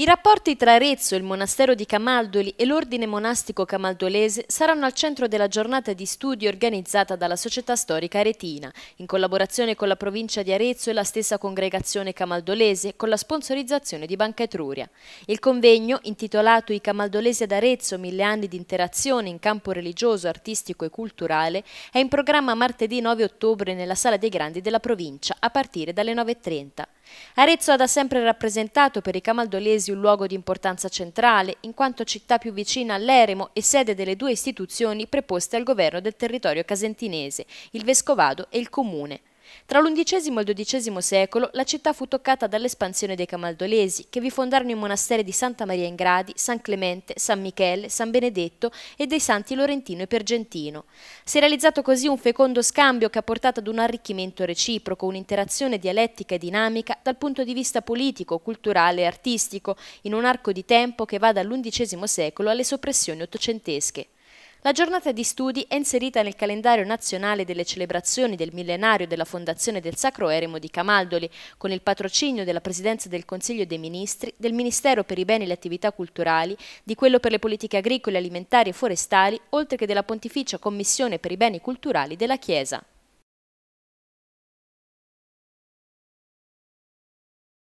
I rapporti tra Arezzo, il monastero di Camaldoli e l'ordine monastico camaldolese saranno al centro della giornata di studi organizzata dalla Società Storica Aretina, in collaborazione con la provincia di Arezzo e la stessa congregazione camaldolese, con la sponsorizzazione di Banca Etruria. Il convegno, intitolato I camaldolesi ad Arezzo, mille anni di interazione in campo religioso, artistico e culturale, è in programma martedì 9 ottobre nella Sala dei Grandi della provincia, a partire dalle 9.30. Arezzo ha da sempre rappresentato per i camaldolesi un luogo di importanza centrale, in quanto città più vicina all'Eremo e sede delle due istituzioni preposte al governo del territorio casentinese, il Vescovado e il Comune. Tra l'undicesimo e il XII secolo la città fu toccata dall'espansione dei camaldolesi, che vi fondarono i monasteri di Santa Maria in Gradi, San Clemente, San Michele, San Benedetto e dei santi Lorentino e Pergentino. Si è realizzato così un fecondo scambio che ha portato ad un arricchimento reciproco, un'interazione dialettica e dinamica dal punto di vista politico, culturale e artistico, in un arco di tempo che va dall'undicesimo secolo alle soppressioni ottocentesche. La giornata di studi è inserita nel calendario nazionale delle celebrazioni del millenario della Fondazione del Sacro Eremo di Camaldoli, con il patrocinio della Presidenza del Consiglio dei Ministri, del Ministero per i Beni e le Attività Culturali, di quello per le politiche agricole, alimentari e forestali, oltre che della Pontificia Commissione per i Beni Culturali della Chiesa.